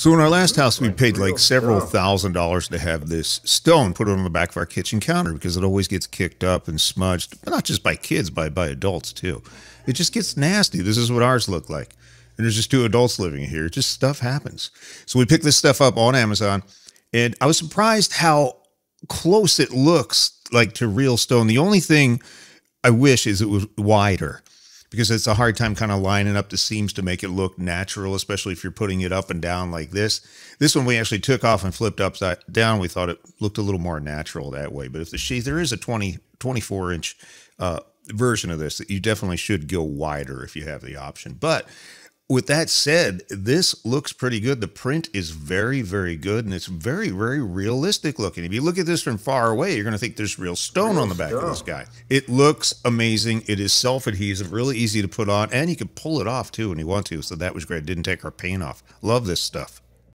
So in our last house, we paid like several thousand dollars to have this stone put on the back of our kitchen counter because it always gets kicked up and smudged, but not just by kids, by by adults too. It just gets nasty. This is what ours look like. And there's just two adults living here. Just stuff happens. So we picked this stuff up on Amazon, and I was surprised how close it looks like to real stone. The only thing I wish is it was wider because it's a hard time kind of lining up the seams to make it look natural, especially if you're putting it up and down like this. This one we actually took off and flipped upside down. We thought it looked a little more natural that way. But if the sheath, there is a 20, 24 inch uh, version of this that you definitely should go wider if you have the option. But with that said, this looks pretty good. The print is very, very good, and it's very, very realistic looking. If you look at this from far away, you're going to think there's real stone real on the back stone. of this guy. It looks amazing. It is self-adhesive, really easy to put on, and you can pull it off too when you want to. So that was great. It didn't take our paint off. Love this stuff.